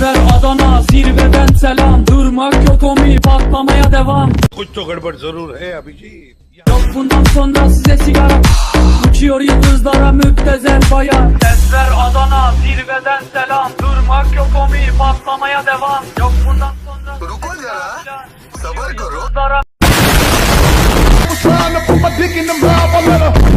Desver Adana zirveden selam. Durmak yok omi patlamaya devam. कुछ तो गड़बड़ जरूर है Abhijit Yok bundan sonra size sigara Uçuyor yıldızlara müptezel bayan Desver Adana zirveden selam. Durmak yok omi patlamaya devam. Yok bundan sonra रुको जरा सबर करो Yıldızlara trying to put my